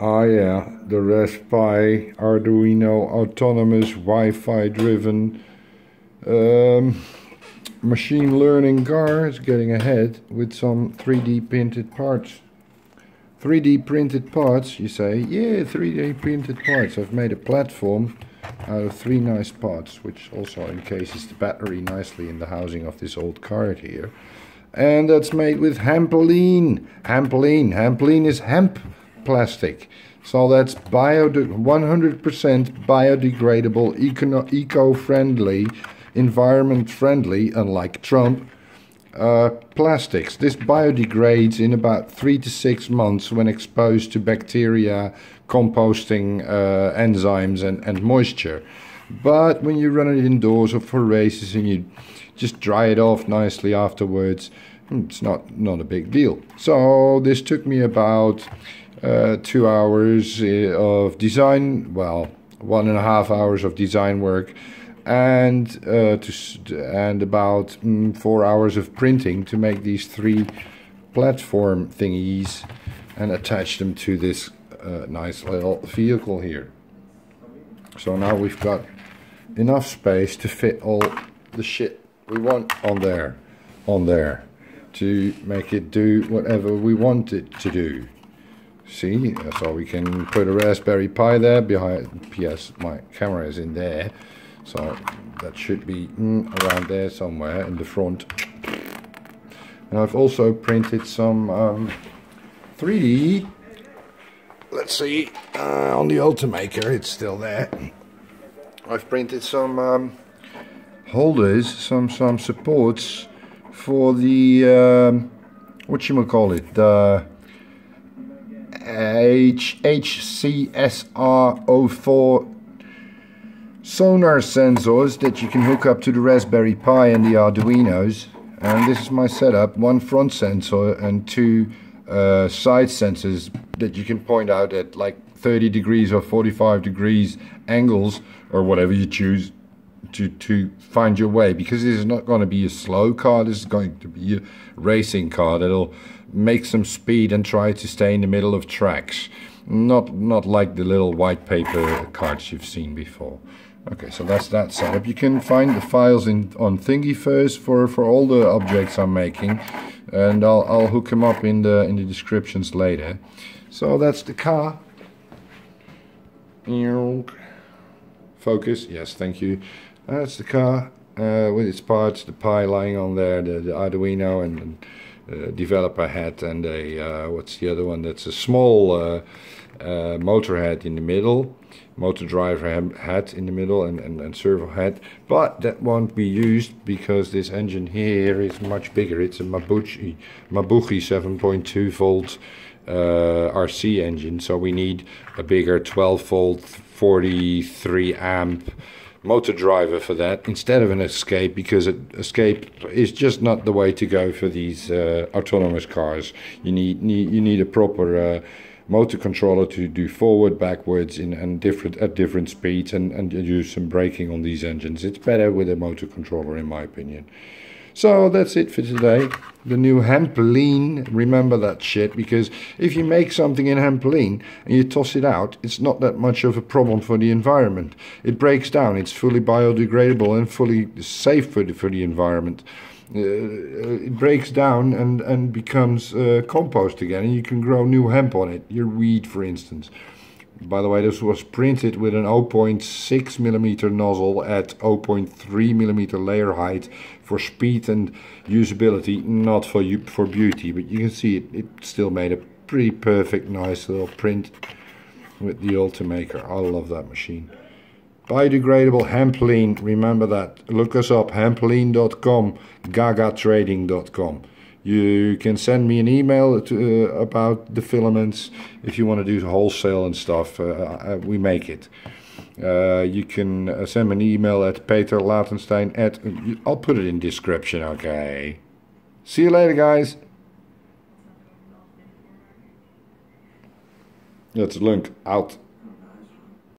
Ah yeah, the Raspberry Arduino autonomous Wi-Fi driven um, machine learning car is getting ahead with some 3D printed parts. 3D printed parts, you say? Yeah, 3D printed parts. I've made a platform out of three nice parts, which also encases the battery nicely in the housing of this old car here. And that's made with hemplyne. Hemplyne. Hemplyne is hemp plastic. So that's bio 100% biodegradable, eco-friendly, environment friendly, unlike Trump, uh, plastics. This biodegrades in about three to six months when exposed to bacteria, composting uh, enzymes, and, and moisture. But when you run it indoors or for races and you just dry it off nicely afterwards, hmm, it's not, not a big deal. So this took me about uh, two hours uh, of design, well, one and a half hours of design work and uh, to, and about mm, four hours of printing to make these three platform thingies and attach them to this uh, nice little vehicle here. So now we've got enough space to fit all the shit we want on there, on there, to make it do whatever we want it to do. See, so we can put a Raspberry Pi there behind, yes, my camera is in there, so that should be mm, around there somewhere in the front. And I've also printed some um, 3D. Let's see, uh, on the Ultimaker, it's still there. I've printed some um, holders, some some supports for the um, what you call it, the H HCSR04 sonar sensors that you can hook up to the Raspberry Pi and the Arduinos. And this is my setup one front sensor and two uh, side sensors that you can point out at like 30 degrees or 45 degrees angles or whatever you choose to, to find your way because this is not going to be a slow car this is going to be a racing car that'll make some speed and try to stay in the middle of tracks not not like the little white paper cards you've seen before Okay, so that's that setup. You can find the files in on Thingiverse for for all the objects I'm making, and I'll I'll hook them up in the in the descriptions later. So that's the car. Focus, yes, thank you. That's the car uh, with its parts, the Pi lying on there, the, the Arduino, and, uh, developer hat, and a uh, what's the other one? That's a small uh, uh, motor head in the middle motor driver head in the middle and, and, and servo head but that won't be used because this engine here is much bigger it's a Mabuchi Mabuchi 7.2 volt uh, RC engine so we need a bigger 12 volt 43 amp motor driver for that instead of an escape because an escape is just not the way to go for these uh, autonomous cars you need, need you need a proper uh, motor controller to do forward, backwards in and different at different speeds and, and use some braking on these engines. It's better with a motor controller in my opinion. So that's it for today. The new Hemplyne, remember that shit, because if you make something in Hemplyne and you toss it out, it's not that much of a problem for the environment. It breaks down, it's fully biodegradable and fully safe for the, for the environment. Uh, it breaks down and, and becomes uh, compost again and you can grow new hemp on it, your weed for instance. By the way, this was printed with an 0.6 millimeter nozzle at 0.3 millimeter layer height for speed and usability, not for you for beauty. But you can see it, it still made a pretty perfect, nice little print with the Ultimaker. I love that machine. Biodegradable hemplyne, remember that. Look us up, hemplyne.com, gagatrading.com. You can send me an email to, uh, about the filaments if you want to do wholesale and stuff. Uh, uh, we make it. Uh, you can uh, send me an email at Peter Latenstein at. I'll put it in description, okay? See you later, guys. That's Lunk out.